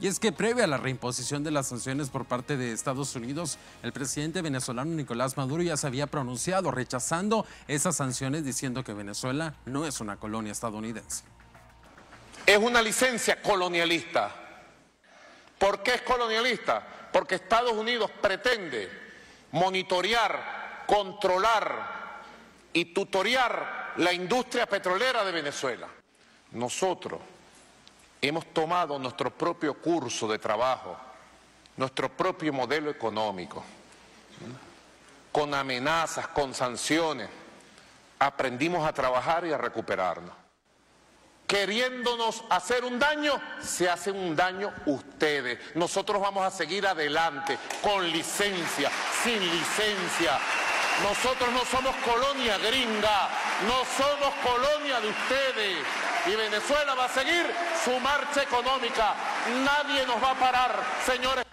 Y es que previo a la reimposición de las sanciones por parte de Estados Unidos, el presidente venezolano Nicolás Maduro ya se había pronunciado rechazando esas sanciones diciendo que Venezuela no es una colonia estadounidense. Es una licencia colonialista. ¿Por qué es colonialista? Porque Estados Unidos pretende monitorear, controlar y tutoriar la industria petrolera de Venezuela. Nosotros hemos tomado nuestro propio curso de trabajo, nuestro propio modelo económico, con amenazas, con sanciones, aprendimos a trabajar y a recuperarnos. Queriéndonos hacer un daño, se hacen un daño ustedes. Nosotros vamos a seguir adelante, con licencia, sin licencia. Nosotros no somos colonia gringa, no somos colonia de ustedes y Venezuela va a seguir su marcha económica. Nadie nos va a parar, señores.